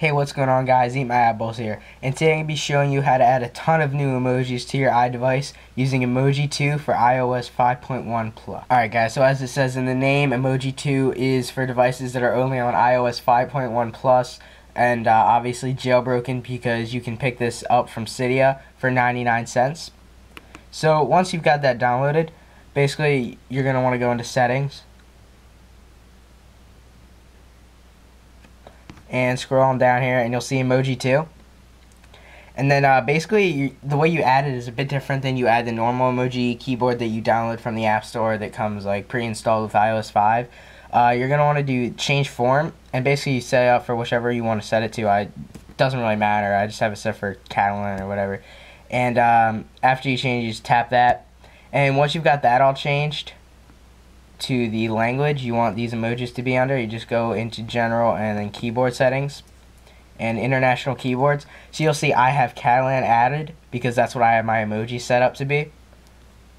Hey, what's going on guys? Eat My Apples here. And today I'm going to be showing you how to add a ton of new emojis to your iDevice using Emoji 2 for iOS 5.1 Plus. Alright guys, so as it says in the name, Emoji 2 is for devices that are only on iOS 5.1 Plus and uh, obviously jailbroken because you can pick this up from Cydia for 99 cents. So once you've got that downloaded, basically you're going to want to go into settings and scroll on down here and you'll see emoji 2 and then uh, basically you, the way you add it is a bit different than you add the normal emoji keyboard that you download from the app store that comes like pre-installed with ios 5 uh, you're going to want to do change form and basically you set it up for whichever you want to set it to. I doesn't really matter. I just have it set for catalan or whatever. And um, after you change you just tap that. And once you've got that all changed to the language you want these emojis to be under, you just go into general and then keyboard settings and international keyboards. So you'll see I have Catalan added because that's what I have my emoji set up to be.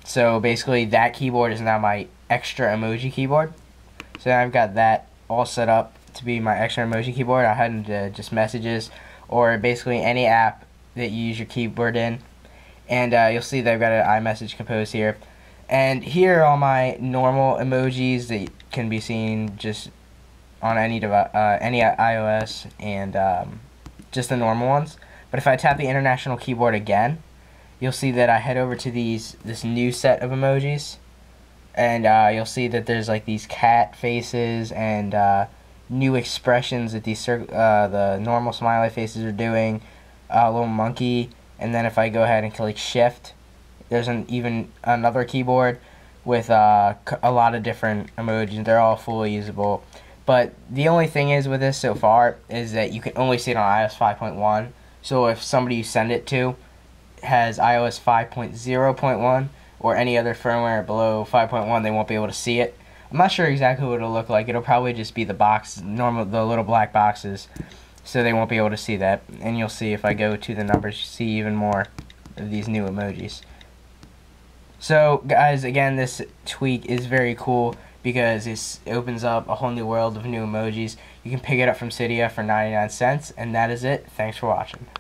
So basically that keyboard is now my extra emoji keyboard. So I've got that all set up to be my extra emoji keyboard. I had into just messages or basically any app that you use your keyboard in. And uh, you'll see that I've got an iMessage composed here. And here are all my normal emojis that can be seen just on any device, uh, any iOS and um, just the normal ones. But if I tap the international keyboard again, you'll see that I head over to these this new set of emojis, and uh, you'll see that there's like these cat faces and uh, new expressions that these uh, the normal smiley faces are doing, a little monkey, and then if I go ahead and click Shift there's an even another keyboard with uh, a lot of different emojis. They're all fully usable. But the only thing is with this so far is that you can only see it on iOS 5.1. So if somebody you send it to has iOS 5.0.1 or any other firmware below 5.1, they won't be able to see it. I'm not sure exactly what it'll look like. It'll probably just be the box, normal, the little black boxes, so they won't be able to see that. And you'll see if I go to the numbers, you see even more of these new emojis. So, guys, again, this tweak is very cool because it opens up a whole new world of new emojis. You can pick it up from Cydia for 99 cents, and that is it. Thanks for watching.